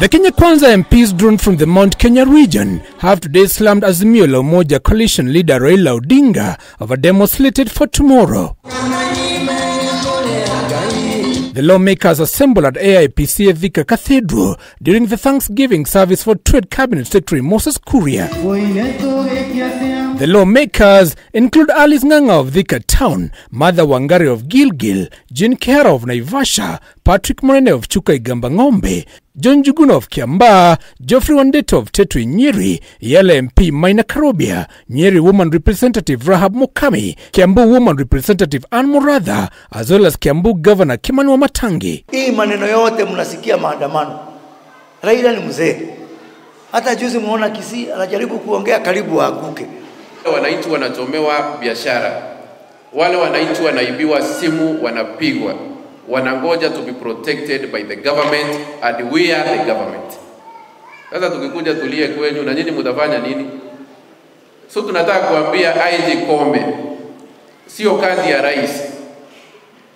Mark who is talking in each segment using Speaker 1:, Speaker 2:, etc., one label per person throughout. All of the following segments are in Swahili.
Speaker 1: The Kenya Kwanza MPs drawn from the Mount Kenya region have today slammed Azimio la Umoja coalition leader Raila Odinga over demo slated for tomorrow. The lawmakers assembled at AIPC Vika Cathedral during the Thanksgiving service for Trade Cabinet Secretary Moses Kuria. The lawmakers include Alice Nganga of Thika Town, mother Wangari of Gilgil, Jean Kihara of Naivasha, Patrick Morene of Chuka Igamba Ng'ombe, John Juguna of Kiambaa, Geoffrey Wandeto of Tetu Nyeri, Yale MP Maina Karobia, Nyeri Woman Representative Rahab Mukami, Kiambu Woman Representative Ann Muratha, as well as Kiambu Governor Kimani Wamatangi.
Speaker 2: Hii maneno yote mnasikia maandamano. Raila ni mzee. Hata juzi muona Kisii anajaribu kuongea karibu aanguke.
Speaker 3: Wananchi wanachomewa biashara, wale wananchi wanaibiwa simu, wanapigwa, wanangoja to be protected by the government and we are the government. Sasa tukikuja tulie kwenyu, na nyinyi mtafanya nini? So tunataka kuambia IG Kombe, sio kazi ya rais.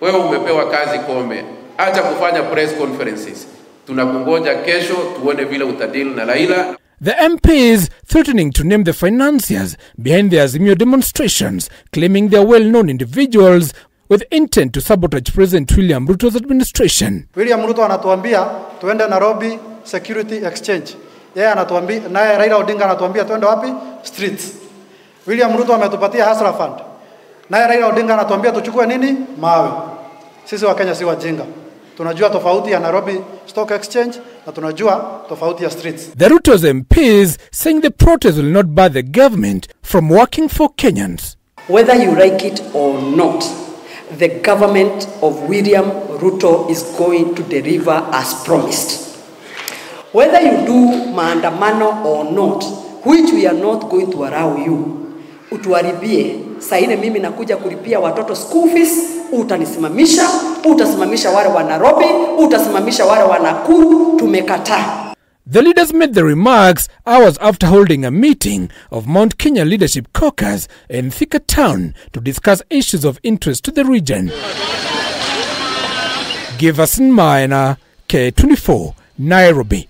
Speaker 3: Wewe umepewa kazi Kombe, acha kufanya press conferences. Tunakungoja kesho tuone vile utadili na Raila.
Speaker 1: The MPs threatening to name the financiers behind the Azimio demonstrations, claiming they are well known individuals with intent to sabotage President William Ruto's administration.
Speaker 4: William Ruto anatuambia tuende Nairobi Security Exchange. Yeye anatuambia naye Raila Odinga anatuambia tuende wapi? Streets. William Ruto ametupatia Hasra Fund. Naye Raila Odinga anatuambia tuchukue nini? Mawe. Sisi wa Kenya si wajinga. Tunajua tofauti ya Nairobi Stock Exchange na tunajua tofauti ya streets.
Speaker 1: The Ruto's MPs saying the protest will not bar the government from working for Kenyans.
Speaker 5: Whether you like it or not, the government of William Ruto is going to deliver as promised. Whether you do maandamano or not, which we are not going to allow you, utuharibie. Saa mimi nakuja kulipia watoto school fees, utanisimamisha, utasimamisha wale wa Nairobi, utasimamisha wale wa Nakuru, tumekataa.
Speaker 1: The leaders made the remarks hours after holding a meeting of Mount Kenya Leadership Caucus in Thika Town to discuss issues of interest to the region. Giverson Maina, K24, Nairobi.